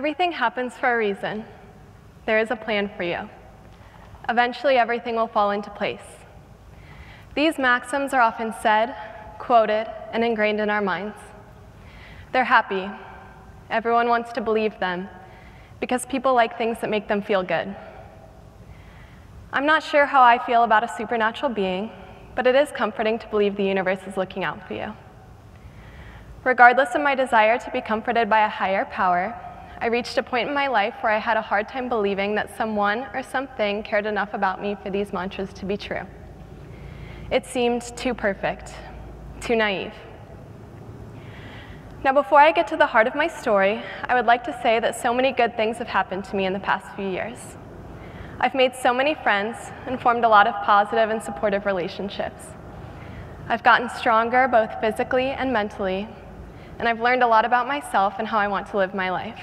Everything happens for a reason. There is a plan for you. Eventually, everything will fall into place. These maxims are often said, quoted, and ingrained in our minds. They're happy. Everyone wants to believe them because people like things that make them feel good. I'm not sure how I feel about a supernatural being, but it is comforting to believe the universe is looking out for you. Regardless of my desire to be comforted by a higher power, I reached a point in my life where I had a hard time believing that someone or something cared enough about me for these mantras to be true. It seemed too perfect, too naive. Now, before I get to the heart of my story, I would like to say that so many good things have happened to me in the past few years. I've made so many friends and formed a lot of positive and supportive relationships. I've gotten stronger both physically and mentally, and I've learned a lot about myself and how I want to live my life.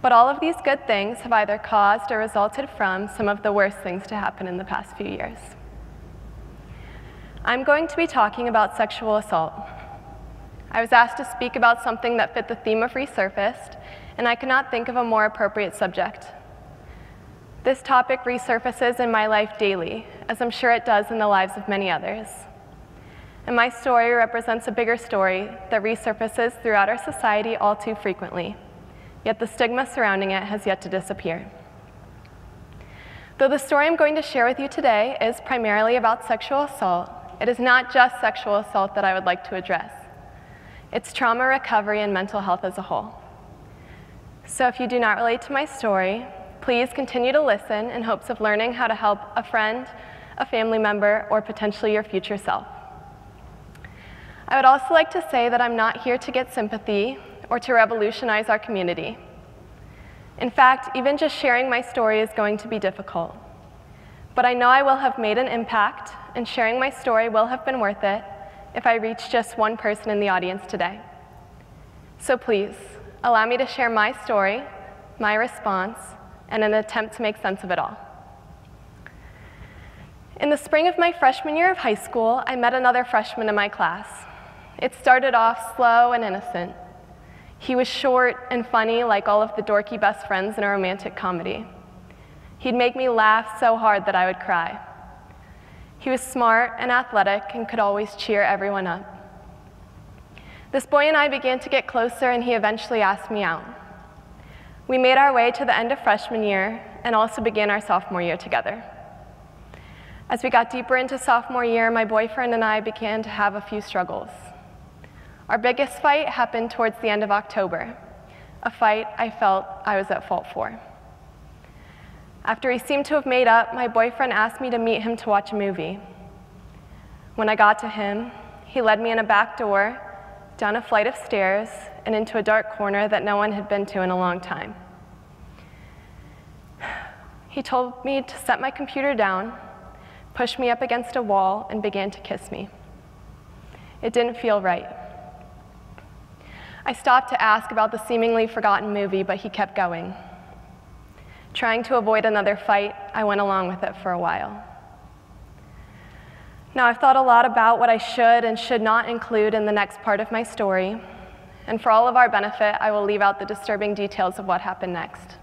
But all of these good things have either caused or resulted from some of the worst things to happen in the past few years. I'm going to be talking about sexual assault. I was asked to speak about something that fit the theme of Resurfaced, and I could not think of a more appropriate subject. This topic resurfaces in my life daily, as I'm sure it does in the lives of many others. And my story represents a bigger story that resurfaces throughout our society all too frequently yet the stigma surrounding it has yet to disappear. Though the story I'm going to share with you today is primarily about sexual assault, it is not just sexual assault that I would like to address. It's trauma recovery and mental health as a whole. So if you do not relate to my story, please continue to listen in hopes of learning how to help a friend, a family member, or potentially your future self. I would also like to say that I'm not here to get sympathy or to revolutionize our community. In fact, even just sharing my story is going to be difficult. But I know I will have made an impact, and sharing my story will have been worth it if I reach just one person in the audience today. So please, allow me to share my story, my response, and an attempt to make sense of it all. In the spring of my freshman year of high school, I met another freshman in my class. It started off slow and innocent. He was short and funny like all of the dorky best friends in a romantic comedy. He'd make me laugh so hard that I would cry. He was smart and athletic and could always cheer everyone up. This boy and I began to get closer and he eventually asked me out. We made our way to the end of freshman year and also began our sophomore year together. As we got deeper into sophomore year, my boyfriend and I began to have a few struggles. Our biggest fight happened towards the end of October, a fight I felt I was at fault for. After he seemed to have made up, my boyfriend asked me to meet him to watch a movie. When I got to him, he led me in a back door, down a flight of stairs, and into a dark corner that no one had been to in a long time. He told me to set my computer down, pushed me up against a wall, and began to kiss me. It didn't feel right. I stopped to ask about the seemingly forgotten movie, but he kept going. Trying to avoid another fight, I went along with it for a while. Now, I've thought a lot about what I should and should not include in the next part of my story, and for all of our benefit, I will leave out the disturbing details of what happened next.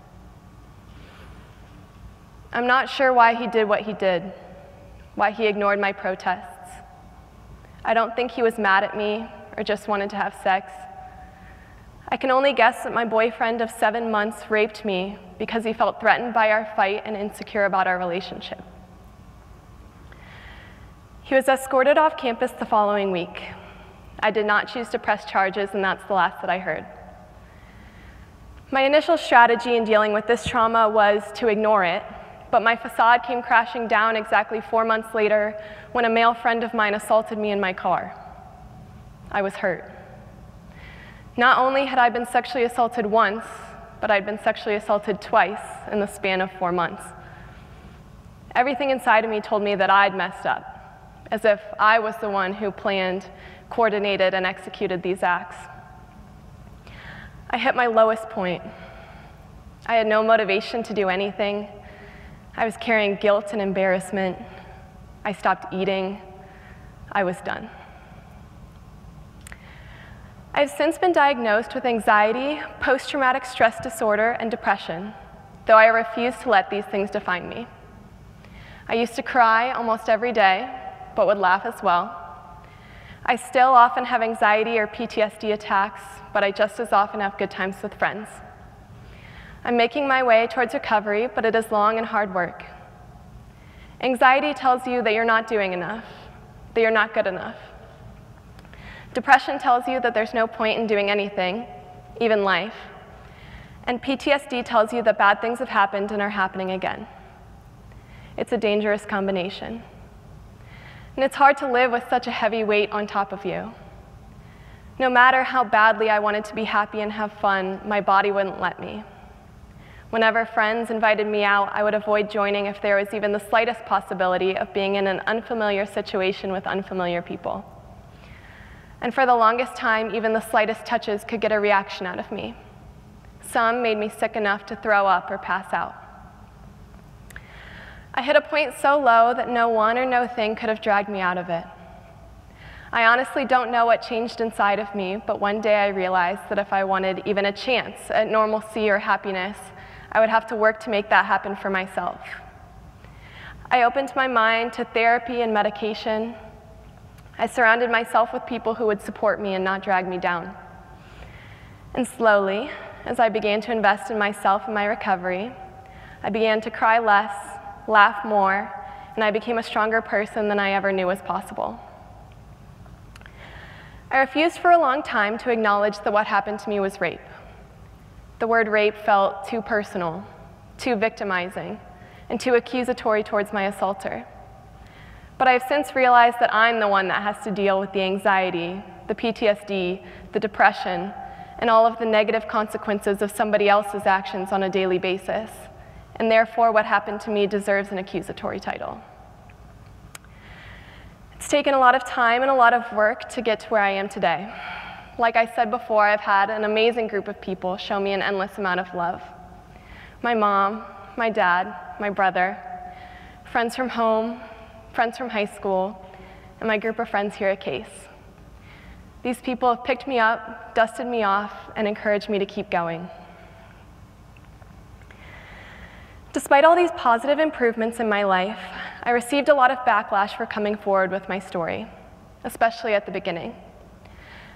I'm not sure why he did what he did, why he ignored my protests. I don't think he was mad at me or just wanted to have sex. I can only guess that my boyfriend of seven months raped me because he felt threatened by our fight and insecure about our relationship. He was escorted off campus the following week. I did not choose to press charges, and that's the last that I heard. My initial strategy in dealing with this trauma was to ignore it, but my facade came crashing down exactly four months later when a male friend of mine assaulted me in my car. I was hurt. Not only had I been sexually assaulted once, but I'd been sexually assaulted twice in the span of four months. Everything inside of me told me that I'd messed up, as if I was the one who planned, coordinated, and executed these acts. I hit my lowest point. I had no motivation to do anything. I was carrying guilt and embarrassment. I stopped eating. I was done. I've since been diagnosed with anxiety, post traumatic stress disorder, and depression, though I refuse to let these things define me. I used to cry almost every day, but would laugh as well. I still often have anxiety or PTSD attacks, but I just as often have good times with friends. I'm making my way towards recovery, but it is long and hard work. Anxiety tells you that you're not doing enough, that you're not good enough. Depression tells you that there's no point in doing anything, even life. And PTSD tells you that bad things have happened and are happening again. It's a dangerous combination. And it's hard to live with such a heavy weight on top of you. No matter how badly I wanted to be happy and have fun, my body wouldn't let me. Whenever friends invited me out, I would avoid joining if there was even the slightest possibility of being in an unfamiliar situation with unfamiliar people. And for the longest time, even the slightest touches could get a reaction out of me. Some made me sick enough to throw up or pass out. I hit a point so low that no one or no thing could have dragged me out of it. I honestly don't know what changed inside of me, but one day I realized that if I wanted even a chance at normalcy or happiness, I would have to work to make that happen for myself. I opened my mind to therapy and medication, I surrounded myself with people who would support me and not drag me down. And slowly, as I began to invest in myself and my recovery, I began to cry less, laugh more, and I became a stronger person than I ever knew was possible. I refused for a long time to acknowledge that what happened to me was rape. The word rape felt too personal, too victimizing, and too accusatory towards my assaulter. But I've since realized that I'm the one that has to deal with the anxiety, the PTSD, the depression, and all of the negative consequences of somebody else's actions on a daily basis. And therefore, what happened to me deserves an accusatory title. It's taken a lot of time and a lot of work to get to where I am today. Like I said before, I've had an amazing group of people show me an endless amount of love. My mom, my dad, my brother, friends from home, friends from high school, and my group of friends here at CASE. These people have picked me up, dusted me off, and encouraged me to keep going. Despite all these positive improvements in my life, I received a lot of backlash for coming forward with my story, especially at the beginning.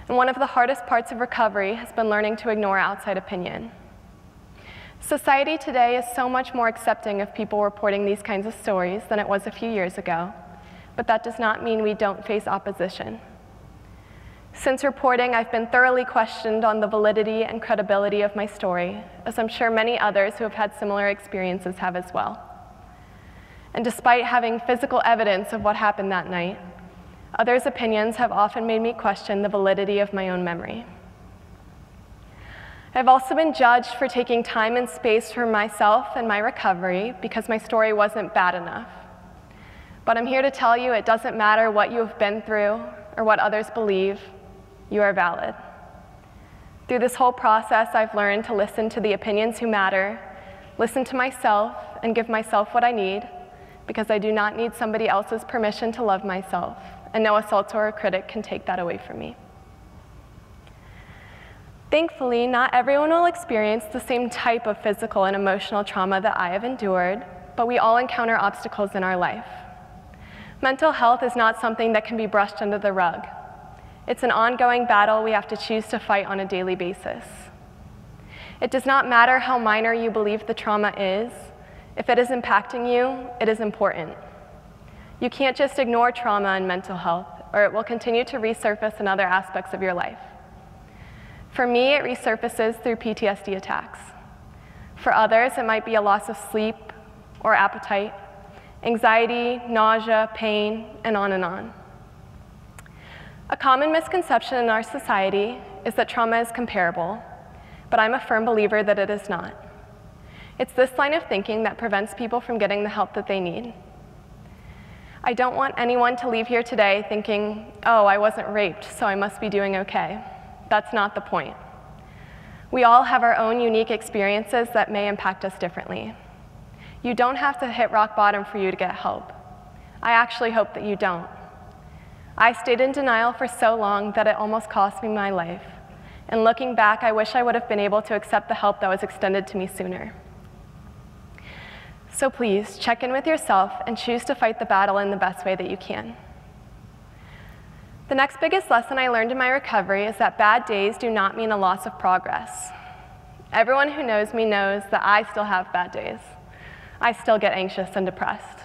And one of the hardest parts of recovery has been learning to ignore outside opinion. Society today is so much more accepting of people reporting these kinds of stories than it was a few years ago, but that does not mean we don't face opposition. Since reporting, I've been thoroughly questioned on the validity and credibility of my story, as I'm sure many others who have had similar experiences have as well. And despite having physical evidence of what happened that night, others' opinions have often made me question the validity of my own memory. I've also been judged for taking time and space for myself and my recovery because my story wasn't bad enough. But I'm here to tell you it doesn't matter what you have been through or what others believe, you are valid. Through this whole process, I've learned to listen to the opinions who matter, listen to myself, and give myself what I need because I do not need somebody else's permission to love myself, and no assault or critic can take that away from me. Thankfully, not everyone will experience the same type of physical and emotional trauma that I have endured, but we all encounter obstacles in our life. Mental health is not something that can be brushed under the rug. It's an ongoing battle we have to choose to fight on a daily basis. It does not matter how minor you believe the trauma is, if it is impacting you, it is important. You can't just ignore trauma and mental health, or it will continue to resurface in other aspects of your life. For me, it resurfaces through PTSD attacks. For others, it might be a loss of sleep or appetite, anxiety, nausea, pain, and on and on. A common misconception in our society is that trauma is comparable, but I'm a firm believer that it is not. It's this line of thinking that prevents people from getting the help that they need. I don't want anyone to leave here today thinking, oh, I wasn't raped, so I must be doing okay. That's not the point. We all have our own unique experiences that may impact us differently. You don't have to hit rock bottom for you to get help. I actually hope that you don't. I stayed in denial for so long that it almost cost me my life, And looking back, I wish I would have been able to accept the help that was extended to me sooner. So please, check in with yourself and choose to fight the battle in the best way that you can. The next biggest lesson I learned in my recovery is that bad days do not mean a loss of progress. Everyone who knows me knows that I still have bad days. I still get anxious and depressed.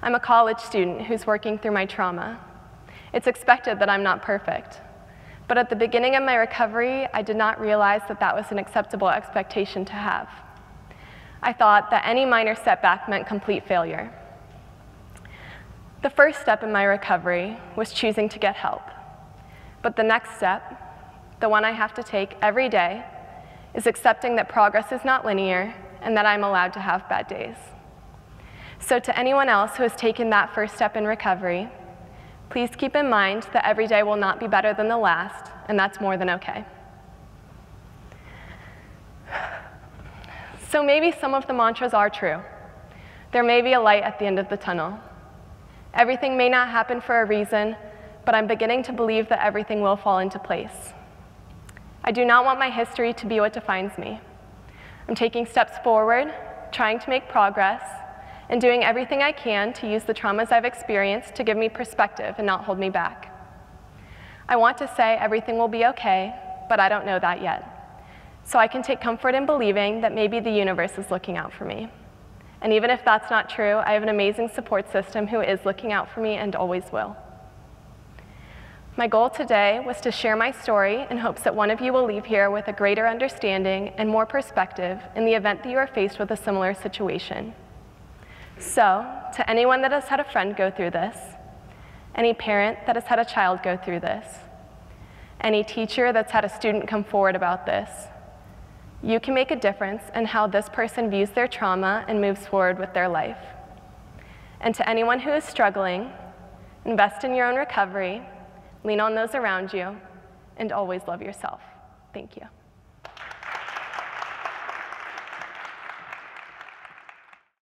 I'm a college student who's working through my trauma. It's expected that I'm not perfect. But at the beginning of my recovery, I did not realize that that was an acceptable expectation to have. I thought that any minor setback meant complete failure. The first step in my recovery was choosing to get help. But the next step, the one I have to take every day, is accepting that progress is not linear and that I'm allowed to have bad days. So to anyone else who has taken that first step in recovery, please keep in mind that every day will not be better than the last, and that's more than okay. So maybe some of the mantras are true. There may be a light at the end of the tunnel. Everything may not happen for a reason, but I'm beginning to believe that everything will fall into place. I do not want my history to be what defines me. I'm taking steps forward, trying to make progress, and doing everything I can to use the traumas I've experienced to give me perspective and not hold me back. I want to say everything will be okay, but I don't know that yet. So I can take comfort in believing that maybe the universe is looking out for me. And even if that's not true, I have an amazing support system who is looking out for me and always will. My goal today was to share my story in hopes that one of you will leave here with a greater understanding and more perspective in the event that you are faced with a similar situation. So, to anyone that has had a friend go through this, any parent that has had a child go through this, any teacher that's had a student come forward about this, you can make a difference in how this person views their trauma and moves forward with their life. And to anyone who is struggling, invest in your own recovery, lean on those around you, and always love yourself. Thank you.